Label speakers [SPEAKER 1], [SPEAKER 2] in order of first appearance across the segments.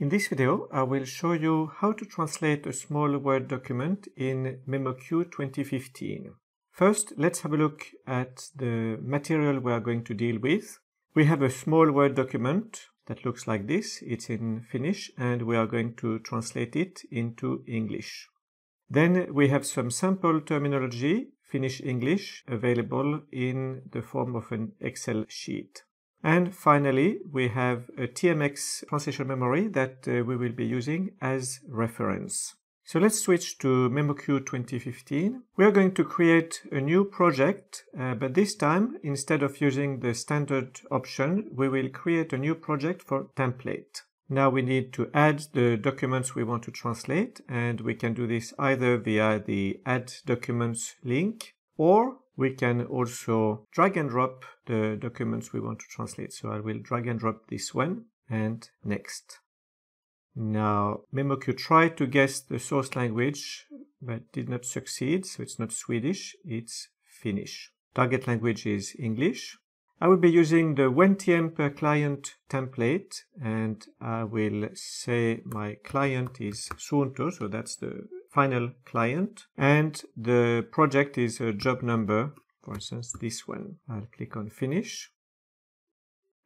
[SPEAKER 1] In this video, I will show you how to translate a small Word document in MemoQ 2015. First, let's have a look at the material we are going to deal with. We have a small Word document that looks like this. It's in Finnish and we are going to translate it into English. Then we have some sample terminology, Finnish English, available in the form of an Excel sheet. And finally, we have a TMX translation memory that uh, we will be using as reference. So let's switch to MemoQ 2015. We are going to create a new project, uh, but this time, instead of using the standard option, we will create a new project for template. Now we need to add the documents we want to translate, and we can do this either via the Add Documents link, or we can also drag and drop the documents we want to translate. So I will drag and drop this one and next. Now MemoQ tried to guess the source language but did not succeed. So it's not Swedish, it's Finnish. Target language is English. I will be using the 1TM per client template and I will say my client is Suunto, so that's the final client. And the project is a job number, for instance, this one. I'll click on finish.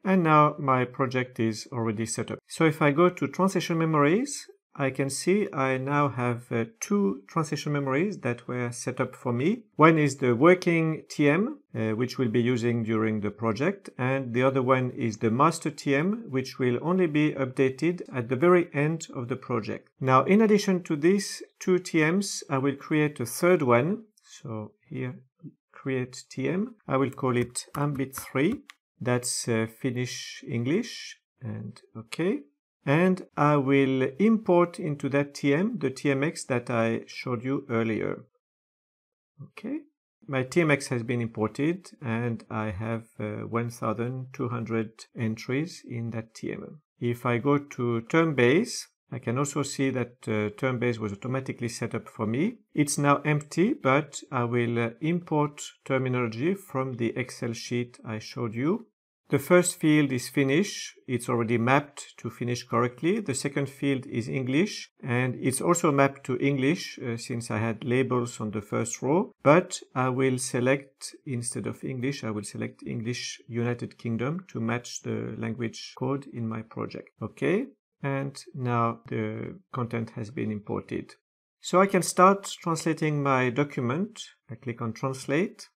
[SPEAKER 1] And now my project is already set up. So if I go to translation memories, I can see I now have uh, two translation memories that were set up for me. One is the working TM, uh, which we'll be using during the project, and the other one is the master TM, which will only be updated at the very end of the project. Now, in addition to these two TMs, I will create a third one. So here, create TM. I will call it Ambit 3. That's uh, Finnish English and okay and I will import into that TM the TMX that I showed you earlier. Okay, my TMX has been imported and I have uh, 1200 entries in that TM. If I go to term base, I can also see that uh, Termbase was automatically set up for me. It's now empty, but I will uh, import terminology from the Excel sheet I showed you. The first field is Finnish. It's already mapped to Finnish correctly. The second field is English and it's also mapped to English uh, since I had labels on the first row. But I will select, instead of English, I will select English United Kingdom to match the language code in my project. Okay. And now the content has been imported. So I can start translating my document. I click on translate.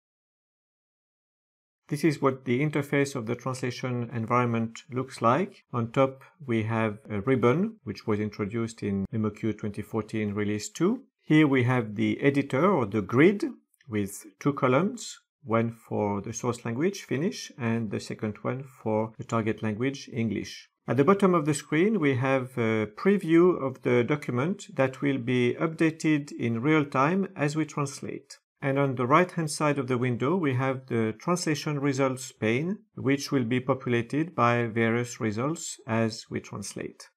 [SPEAKER 1] This is what the interface of the translation environment looks like. On top, we have a ribbon, which was introduced in MemoQ 2014 Release 2. Here we have the editor or the grid with two columns, one for the source language, Finnish, and the second one for the target language, English. At the bottom of the screen, we have a preview of the document that will be updated in real time as we translate. And on the right hand side of the window, we have the translation results pane, which will be populated by various results as we translate.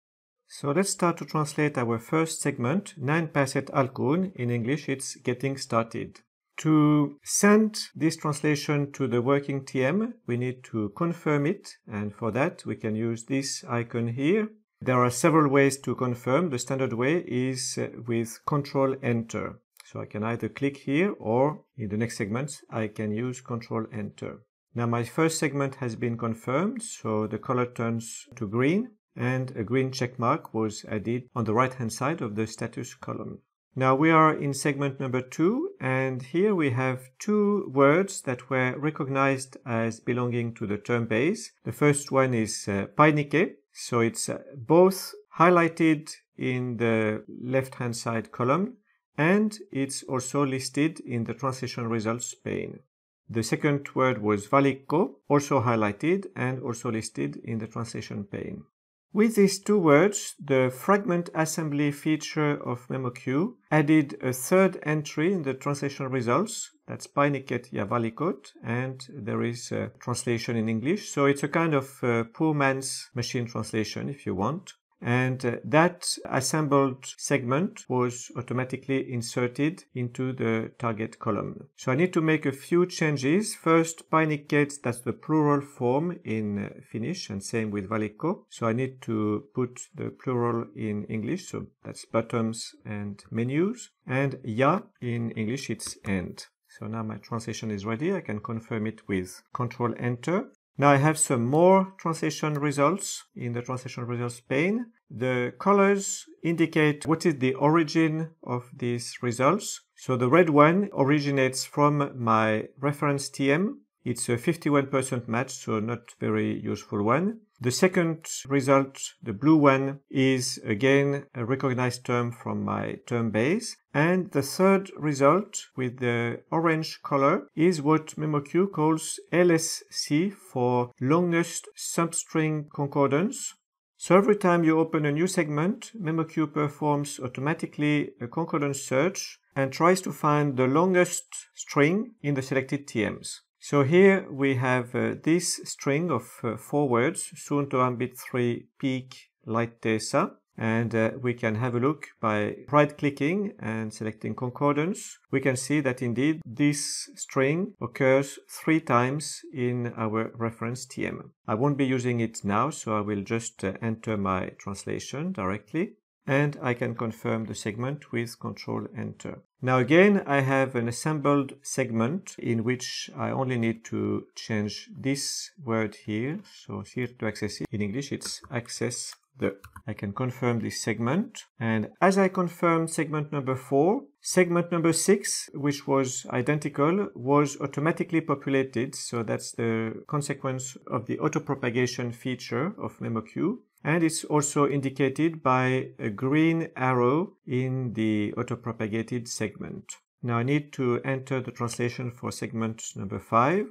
[SPEAKER 1] So let's start to translate our first segment, Näin pääset alkuun. In English, it's getting started. To send this translation to the working TM, we need to confirm it. And for that, we can use this icon here. There are several ways to confirm. The standard way is uh, with Control Enter. So I can either click here or in the next segment, I can use Control Enter. Now my first segment has been confirmed, so the color turns to green and a green check mark was added on the right hand side of the status column. Now we are in segment number two and here we have two words that were recognized as belonging to the term base. The first one is uh, painike, so it's uh, both highlighted in the left hand side column and it's also listed in the translation results pane. The second word was valikko, also highlighted and also listed in the translation pane. With these two words, the fragment assembly feature of MemoQ added a third entry in the translation results. That's painikkeet ja valikot, and there is a translation in English. So it's a kind of uh, poor man's machine translation, if you want. And uh, that assembled segment was automatically inserted into the target column. So I need to make a few changes. First, Painikkeet, that's the plural form in uh, Finnish and same with Valikko. So I need to put the plural in English. So that's bottoms and menus. And ya in English, it's end. So now my translation is ready. I can confirm it with Control Enter. Now I have some more translation results in the translation results pane. The colors indicate what is the origin of these results. So the red one originates from my reference TM. It's a 51% match, so not very useful one. The second result, the blue one, is again a recognized term from my term base. And the third result with the orange color is what MemoQ calls LSC for longest substring concordance. So every time you open a new segment, MemoQ performs automatically a concordance search and tries to find the longest string in the selected TMs. So here we have uh, this string of uh, four words, suunto ambit 3 peak laitteessa. And uh, we can have a look by right clicking and selecting concordance. We can see that indeed this string occurs three times in our reference TM. I won't be using it now, so I will just uh, enter my translation directly and I can confirm the segment with Control Enter. Now again, I have an assembled segment in which I only need to change this word here. So here to access it in English, it's access the. I can confirm this segment. And as I confirm segment number four, segment number six, which was identical, was automatically populated. So that's the consequence of the auto propagation feature of MemoQ and it's also indicated by a green arrow in the auto-propagated segment. Now I need to enter the translation for segment number 5.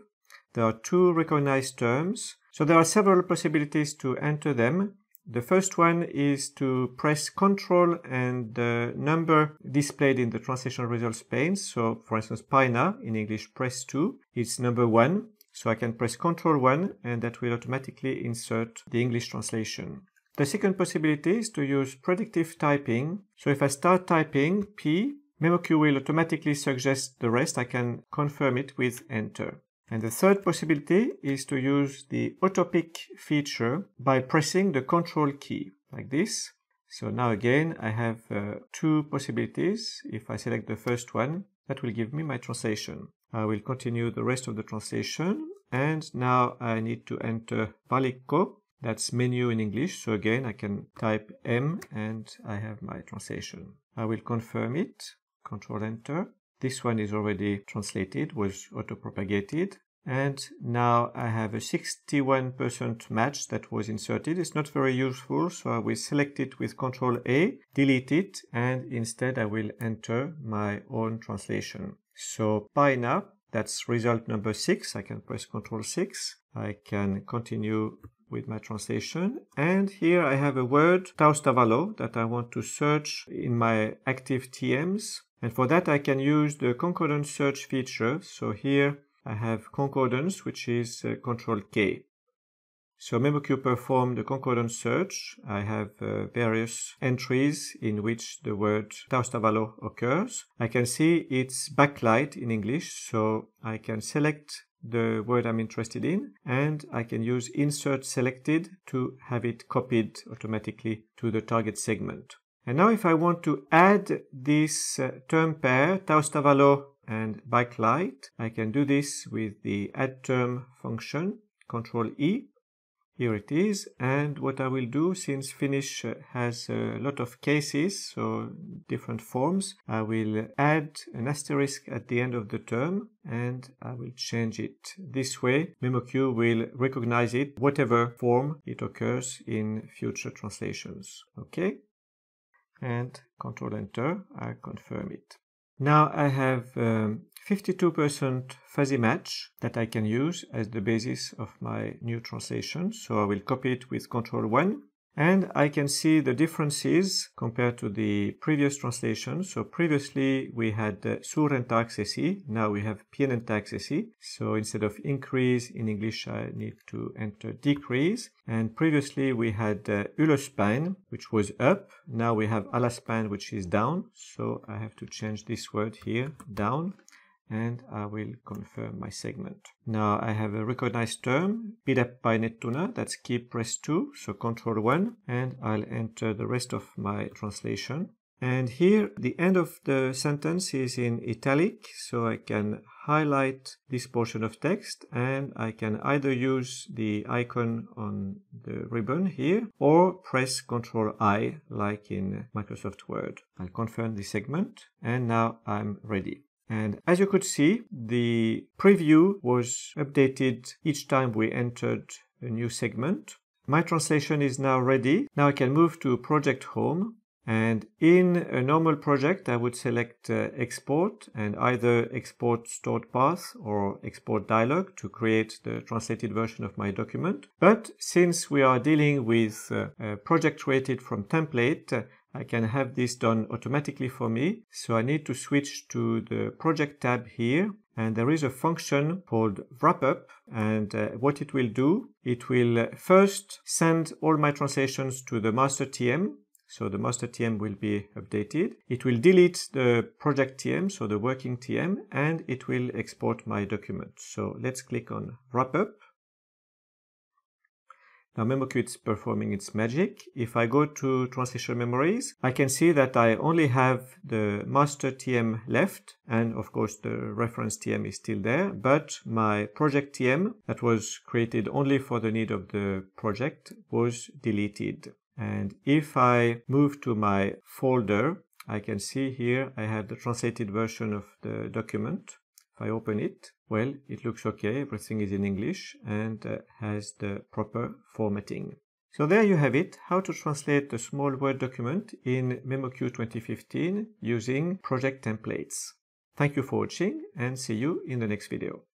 [SPEAKER 1] There are two recognized terms, so there are several possibilities to enter them. The first one is to press Ctrl and the number displayed in the translation results pane. So for instance, Paina in English, press 2, it's number 1. So I can press Ctrl 1 and that will automatically insert the English translation. The second possibility is to use predictive typing. So if I start typing P, MemoQ will automatically suggest the rest. I can confirm it with enter. And the third possibility is to use the autopick feature by pressing the control key like this. So now again, I have uh, two possibilities. If I select the first one, that will give me my translation. I will continue the rest of the translation. And now I need to enter Valikko. That's menu in English. So again, I can type M and I have my translation. I will confirm it. Control Enter. This one is already translated, was auto-propagated. And now I have a 61% match that was inserted. It's not very useful, so I will select it with Control A, delete it, and instead I will enter my own translation. So Paina, that's result number six. I can press Control 6. I can continue with my translation. And here I have a word, taustavalo, that I want to search in my active TMs. And for that I can use the concordance search feature. So here I have concordance, which is uh, Control K. So MemoQ performed the concordance search. I have uh, various entries in which the word Taustavalo occurs. I can see its backlight in English, so I can select the word I'm interested in and I can use insert selected to have it copied automatically to the target segment. And now if I want to add this uh, term pair, Taustavalo and backlight, I can do this with the add term function, Control E. Here it is. And what I will do, since Finnish has a lot of cases, so different forms, I will add an asterisk at the end of the term and I will change it. This way, MemoQ will recognize it, whatever form it occurs in future translations. Okay? And Control Enter, I confirm it. Now I have um, 52% fuzzy match that I can use as the basis of my new translation. So I will copy it with Control 1. And I can see the differences compared to the previous translation. So previously we had uh, suurentaksesi, now we have pienentaksesi. So instead of increase in English, I need to enter decrease. And previously we had uh, which was up. Now we have alaspäin, which is down. So I have to change this word here, down and I will confirm my segment. Now I have a recognized term, pidäpainettuna, that's key press 2, so control 1, and I'll enter the rest of my translation. And here the end of the sentence is in italic, so I can highlight this portion of text and I can either use the icon on the ribbon here or press Ctrl I like in Microsoft Word. I'll confirm the segment and now I'm ready. And as you could see, the preview was updated each time we entered a new segment. My translation is now ready. Now I can move to project home and in a normal project, I would select uh, export and either export stored path or export dialog to create the translated version of my document. But since we are dealing with uh, a project created from template, I can have this done automatically for me. So I need to switch to the project tab here and there is a function called wrap-up and uh, what it will do, it will first send all my translations to the master TM. So the master TM will be updated. It will delete the project TM, so the working TM, and it will export my document. So let's click on wrap-up now MemoQ is performing its magic. If I go to translation memories, I can see that I only have the master TM left and of course the reference TM is still there, but my project TM that was created only for the need of the project was deleted. And if I move to my folder, I can see here I have the translated version of the document. If I open it, well, it looks okay, everything is in English and uh, has the proper formatting. So there you have it, how to translate a small Word document in MemoQ 2015 using project templates. Thank you for watching and see you in the next video.